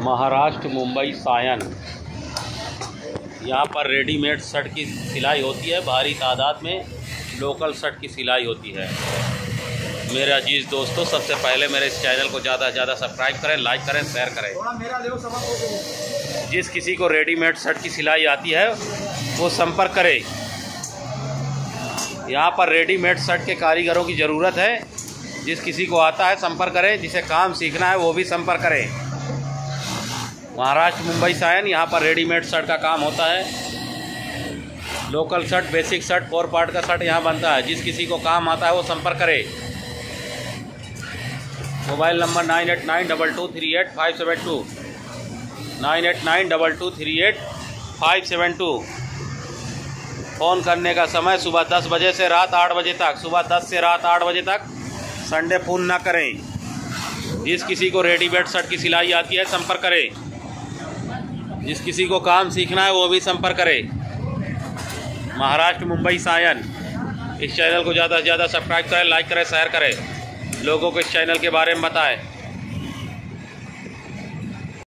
महाराष्ट्र मुंबई सायन। यहाँ पर readymade shirt की सिलाई होती है। भारी तादाद में लोकल शर्ट की सिलाई होती है। मेरे अज़ीज़ दोस्तों सबसे पहले मेरे इस चैनल को ज़्यादा से ज़्यादा सब्सक्राइब करें लाइक करें शेयर करें। जिस किसी को रेडीमेड शर्ट की सिलाई आती है वो संपर्क करे। यहाँ पर रेडीमेड शर्ट के कारीगरों की ज़रूरत है। जिस किसी को आता है संपर्क करें। जिसे काम सीखना है वो भी संपर्क करें। महाराष्ट्र, मुंबई सायन यहाँ पर रेडीमेड शर्ट का काम होता है। Local shirt basic shirt four part का शर्ट यहाँ बनता है। जिस किसी को काम आता है, वो संपर्क करे। Mobile number nine eight nine double two three eight five seven two. Nine eight nine double two three eight five seven two. Phone करने का समय सुबह दस बजे से रात आठ बजे तक। सुबह दस से रात आठ बजे तक। संडे फ़ोन ना करें। जिस किसी को रेडीमेड शर्ट की सिलाई आती है, संपर्क करें। जिस किसी को काम सीखना है, वो भी संपर्क करे। महाराष्ट्र, मुंबई, सायन। इस चैनल को ज़्यादा से ज़्यादा सब्सक्राइब करें, लाइक करें शेयर करें। लोगों को इस चैनल के बारे में बताएँ।